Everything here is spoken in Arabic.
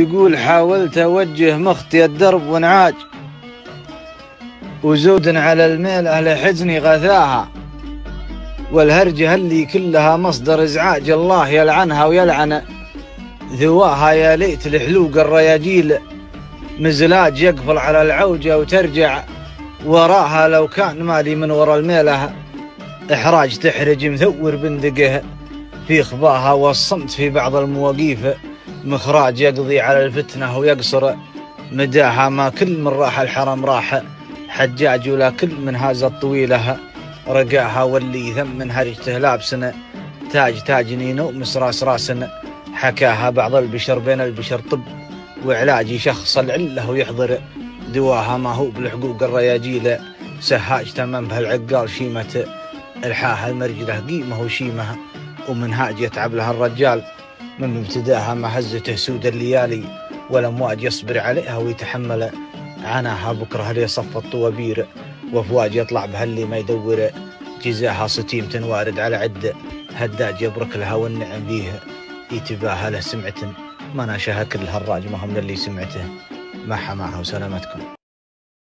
يقول حاولت أوجه مختي الدرب وانعاج وزود على الميلة لحزني غثاها والهرجة اللي كلها مصدر إزعاج الله يلعنها ويلعن ذواها يا ليت الحلوق الرياجيل مزلاج يقفل على العوجة وترجع وراها لو كان مالي من ورا الميلة إحراج تحرج مثور بندقه في خباها والصمت في بعض المواقيف. مخراج يقضي على الفتنة ويقصر مداها ما كل من راح الحرم راح حجاج ولا كل من هذا الطويلة رقاها واللي ثم من هرجته لابسنا تاج تاج نينو مسراس راسنا حكاها بعض البشر بين البشر طب وعلاج يشخص العله ويحضر دواها ما هو بالحقوق الرياجيل سهاج تمام بهالعقال شيمة الحاها المرجلة قيمة وشيمها ومنهاج يتعب لها الرجال. من ابتداها ما هزته سود الليالي والامواج يصبر عليها ويتحمل عناها بكره هل يصف الطوابير وافواج يطلع بها اللي ما يدور. جزاها ستيم تنوارد على عده هداج يبرك لها والنعم فيه يتباهى له سمعة مناشها كل هالراج ما هم للي سمعته. ما حماها وسلامتكم.